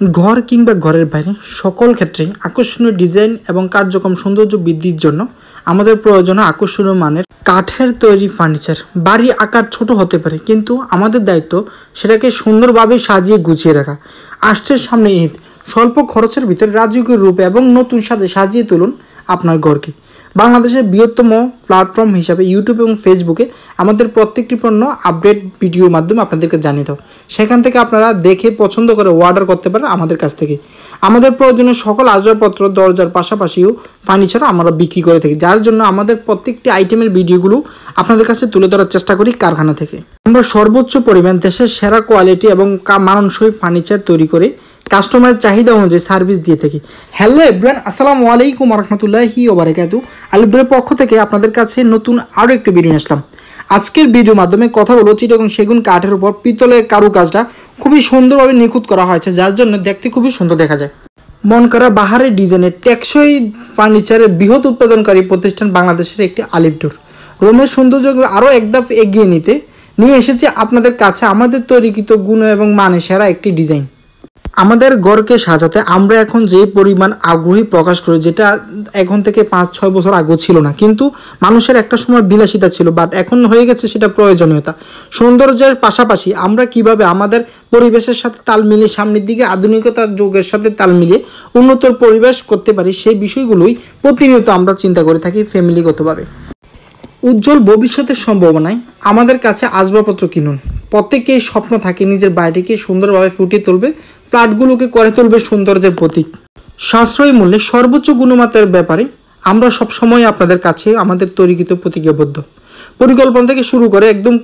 ঘর কিংবা ঘরের বাইরে সকল ক্ষেত্রে আকর্ষণীয় ডিজাইন এবং কার্যক্রম সৌন্দর্য বৃদ্ধির জন্য আমাদের প্রয়োজন আকর্ষণীয় মানের কাঠের তৈরি ফার্নিচার। বাড়ি আকার ছোট হতে পারে, কিন্তু আমাদের দায়িত্ব সেটাকে সুন্দরভাবে সাজিয়ে গুছিয়ে রাখা। আসছে সামনে ঈদ। স্বল্প খরচের ভিতরে রাজকীয় রূপ এবং নতুন সাজে সাজিয়ে তুলুন আপনার ঘরকে। বাংলাদেশের বৃহত্তম প্ল্যাটফর্ম হিসাবে ইউটিউব এবং ফেসবুকে আমাদের প্রত্যেকটি পণ্য আপডেট ভিডিওর মাধ্যমে আপনাদেরকে জানিয়ে দাও। সেখান থেকে আপনারা দেখে পছন্দ করে অর্ডার করতে পারেন আমাদের কাছ থেকে। আমাদের প্রয়োজনীয় সকল আসবাবপত্র, দরজার পাশাপাশিও ফার্নিচার আমরা বিক্রি করে থাকি, যার জন্য আমাদের প্রত্যেকটি আইটেমের ভিডিওগুলো আপনাদের কাছে তুলে ধরার চেষ্টা করি কারখানা থেকে। আমরা সর্বোচ্চ পরিমাণ দেশের সেরা কোয়ালিটি এবং মানানসই ফার্নিচার তৈরি করে কাস্টমারের চাহিদা অনুযায়ী সার্ভিস দিয়ে থাকি। হ্যালো এভরিওয়ান আসসালামু আলাইকুম রহমতুল্লাহি ওবারাকাতু আলিব্রের পক্ষ থেকে আপনাদের কাছে নতুন আরও একটি ভিডিও আসলাম। আজকের ভিডিওর মাধ্যমে কথা বলব চিটগং সেগুন কাঠের উপর পিতলের কারুকাজটা খুবই সুন্দরভাবে নিখুঁত করা হয়েছে, যার জন্য দেখতে খুবই সুন্দর দেখা যায়। মন করা বাহারের ডিজাইনের টেকসই ফার্নিচারের বৃহৎ উৎপাদনকারী প্রতিষ্ঠান বাংলাদেশের একটি আলিপটুর রোমের সৌন্দর্য আরও একদাপ এগিয়ে নিতে, নিয়ে এসেছে আপনাদের কাছে আমাদের তৈরিকৃত গুণ এবং মানে সেরা একটি ডিজাইন। আমাদের ঘরকে সাজাতে আমরা এখন যে পরিমাণ আগ্রহী প্রকাশ করি, যেটা এখন থেকে পাঁচ, ছয় বছর আগেও ছিল না। কিন্তু মানুষের একটা সময় বিলাসিতা ছিল বাট এখন হয়ে গেছে সেটা প্রয়োজনীয়তা। সৌন্দর্যের পাশাপাশি আমরা কীভাবে আমাদের পরিবেশের সাথে তাল মিলিয়ে, সামনের দিকে আধুনিকতার যুগের সাথে তাল মিলিয়ে উন্নত পরিবেশ করতে পারি, সেই বিষয়গুলোই প্রতিনিয়ত আমরা চিন্তা করে থাকি ফ্যামিলিগতভাবে উজ্জ্বল ভবিষ্যতের সম্ভাবনায় আমাদের কাছে আসবাবপত্র কিনুন। প্রত্যেকেই স্বপ্ন থাকে নিজের বাড়িটিকে সুন্দরভাবে ফুটিয়ে তুলবে, ফ্ল্যাটগুলোকে করে তুলবে সৌন্দর্যের প্রতীক। সাশ্রয়ী মূল্যে সর্বোচ্চ গুণমাত্রার ব্যাপারে আমরা সবসময় আপনাদের কাছে আমাদের তৈরিকৃত প্রতিজ্ঞাবদ্ধ। পরিকল্পনা থেকে শুরু করে একদম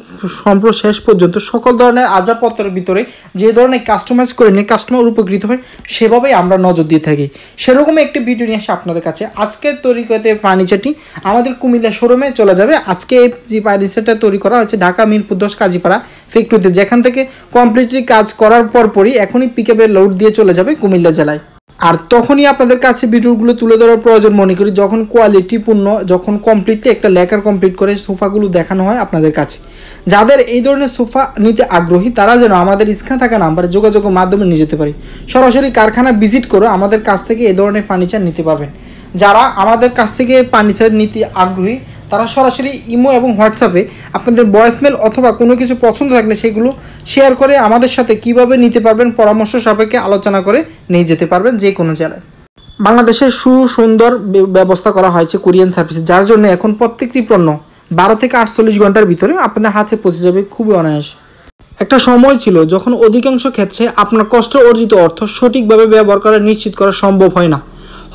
সম্প্র শেষ পর্যন্ত সকল ধরনের আসবাবপত্রের ভিতরে যে ধরনের কাস্টমাইজ করে নিয়ে কাস্টমার উপকৃত হয়, সেভাবেই আমরা নজর দিয়ে থাকি। সেরকম একটি ভিডিও নিয়ে আসে আপনাদের কাছে আজকের তৈরি করতে ফার্নিচারটি আমাদের কুমিল্লা শোরুমে চলে যাবে। আজকে এই যে ফার্নিচারটা তৈরি করা হয়েছে ঢাকা, মিরপুর, দশ কাজীপাড়া ফ্যাক্টরিতে যেখান থেকে কমপ্লিটলি কাজ করার পরপরই এখনই পিকআপের লোড দিয়ে চলে যাবে কুমিল্লা জেলায়। আর তখনই আপনাদের কাছে ভিডিওগুলো তুলে ধরার প্রয়োজন মনে করি, যখন কোয়ালিটিপূর্ণ যখন কমপ্লিটলি একটা লেখার কমপ্লিট করে সোফাগুলো দেখানো হয় আপনাদের কাছে। যাদের এই ধরনের সোফা নিতে আগ্রহী, তারা যেন আমাদের স্ক্রিনে থাকা নাম্বারে যোগাযোগের মাধ্যমে নিয়ে যেতে পারি। সরাসরি কারখানা ভিজিট করে আমাদের কাছ থেকে এই ধরনের ফার্নিচার নিতে পারবেন। যারা আমাদের কাছ থেকে ফার্নিচার নিতে আগ্রহী তারা সরাসরি ইমো এবং হোয়াটসঅ্যাপে আপনাদের ভয়েসমেল অথবা কোনো কিছু পছন্দ থাকলে সেগুলো শেয়ার করে আমাদের সাথে কীভাবে নিতে পারবেন পরামর্শ সাপেক্ষে আলোচনা করে নিয়ে যেতে পারবেন যে কোনো জেলায় বাংলাদেশের সুসুন্দর ব্যবস্থা করা হয়েছে কোরিয়ান সার্ভিসে, যার জন্য এখন প্রত্যেকটি পণ্য বারো থেকে আটচল্লিশ ঘণ্টার ভিতরে আপনাদের হাতে পৌঁছে যাবে খুবই অনায়াস। একটা সময় ছিল যখন অধিকাংশ ক্ষেত্রে আপনার কষ্ট অর্জিত অর্থ সঠিকভাবে ব্যবহার করা নিশ্চিত করা সম্ভব হয় না।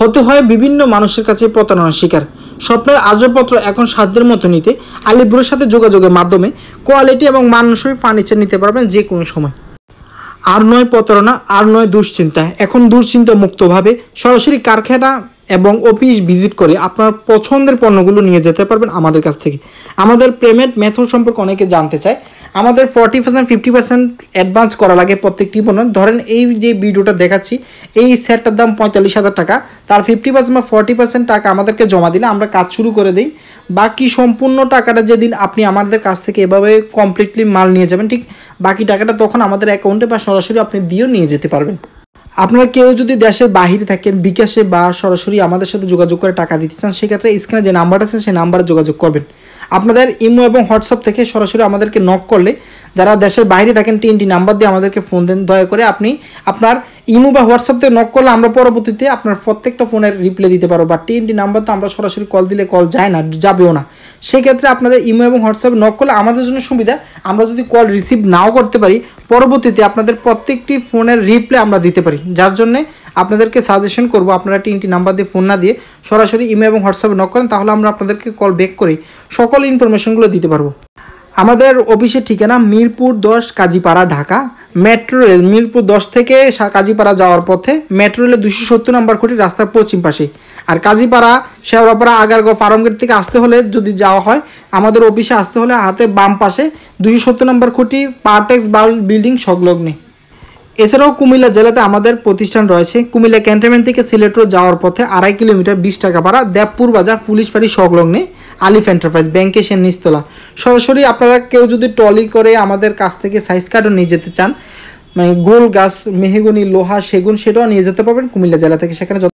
হতে হয় বিভিন্ন মানুষের কাছে প্রতারণার শিকার। স্বপ্নের আসবাবপত্র এখন সাধ্যের মতো নিতে আলিপুরের সাথে যোগাযোগের মাধ্যমে কোয়ালিটি এবং মানসই ফার্নিচার নিতে পারবেন যে কোনো সময়। আর নয় প্রতারণা, আর নয় দুশ্চিন্তা। এখন দুশ্চিন্তা মুক্তভাবে সরাসরি কারখানা এবং অফিস ভিজিট করে আপনার পছন্দের পণ্যগুলো নিয়ে যেতে পারবেন আমাদের কাছ থেকে। আমাদের পেমেন্ট মেথড সম্পর্কে অনেকে জানতে চায়। আমাদের forty percent fifty percent advance করা লাগে প্রত্যেকটি পণ্য। ধরেন এই যে ভিডিওটা দেখাচ্ছি, এই সেটটার দাম পঁয়তাল্লিশ হাজার টাকা। তার ফিফটি পার্সেন্ট বা ফর্টি পার্সেন্ট টাকা আমাদেরকে জমা দিলে আমরা কাজ শুরু করে দিই। বাকি সম্পূর্ণ টাকাটা যেদিন আপনি আমাদের কাছ থেকে এভাবে কমপ্লিটলি মাল নিয়ে যাবেন, ঠিক? বাকি টাকাটা তখন আমাদের অ্যাকাউন্টে বা সরাসরি আপনি দিয়েও নিয়ে যেতে পারবেন। আপনারা কেউ যদি দেশের বাহিরে থাকেন, বিকাশে বা সরাসরি আমাদের সাথে যোগাযোগ করে টাকা দিতে চান, সেক্ষেত্রে স্ক্রিনে যে নাম্বারটা আছে সেই নাম্বারে যোগাযোগ করবেন। আপনাদের ইমো এবং হোয়াটসঅ্যাপ থেকে সরাসরি আমাদেরকে নক করলে যারা দেশের বাইরে থাকেন, তিনটি নাম্বার দিয়ে আমাদেরকে ফোন দেন। দয়া করে আপনি আপনার ইমো বা হোয়াটসঅ্যাপ থেকে নক করলে আমরা পরবর্তীতে আপনার প্রত্যেকটা ফোনের রিপ্লাই দিতে পারব। বা টিএনটি নাম্বার তো আমরা সরাসরি কল দিলে কল যায় না, যাবেও না। সেক্ষেত্রে আপনাদের ইমো এবং হোয়াটসঅ্যাপে নক করলে আমাদের জন্য সুবিধা, আমরা যদি কল রিসিভ নাও করতে পারি, পরবর্তীতে আপনাদের প্রত্যেকটি ফোনের রিপ্লাই আমরা দিতে পারি। যার জন্যে আপনাদেরকে সাজেশন করব, আপনারা তিনটি নাম্বার দিয়ে ফোন না দিয়ে সরাসরি ইমো এবং হোয়াটসঅ্যাপে নক করেন, তাহলে আমরা আপনাদেরকে কল ব্যাক করে সকল ইনফরমেশনগুলো দিতে পারব। আমাদের অফিসের ঠিকানা মিরপুর দশ, কাজীপাড়া, ঢাকা। মেট্রো রেল, মিরপুর দশ থেকে কাজীপাড়া যাওয়ার পথে মেট্রো রেলের দুশো সত্তর নম্বর খুঁটি রাস্তার পশ্চিম পাশে। আর কাজীপাড়া, শেওড়াপাড়া, আগারগাঁও, ফার্মগেট থেকে আসতে হলে যদি যাওয়া হয়, আমাদের অফিসে আসতে হলে হাতে বাম পাশে দুশো সত্তর নম্বর খুঁটি পার্টেক্স বাল বিল্ডিং সংলগ্নে। এছাড়াও কুমিল্লা জেলাতে আমাদের প্রতিষ্ঠান রয়েছে কুমিল্লা ক্যান্টনমেন্ট থেকে সিলেট রোড যাওয়ার পথে আড়াই কিলোমিটার বিশ টাকা ভাড়া দেবপুর বাজার পুলিশ বাড়ি সংলগ্নে। আলিফ এন্টারপ্রাইজ, ব্যাংকে সে নিচতলা। সরাসরি আপনারা কেউ যদি ট্রলি করে আমাদের কাছ থেকে সাইজ কার্ডও নিয়ে যেতে চান মানে গোল গাছ, মেহেগুনি, লোহা, সেগুন, সেটাও নিয়ে যেতে পারবেন কুমিল্লা জেলা থেকে। সেখানে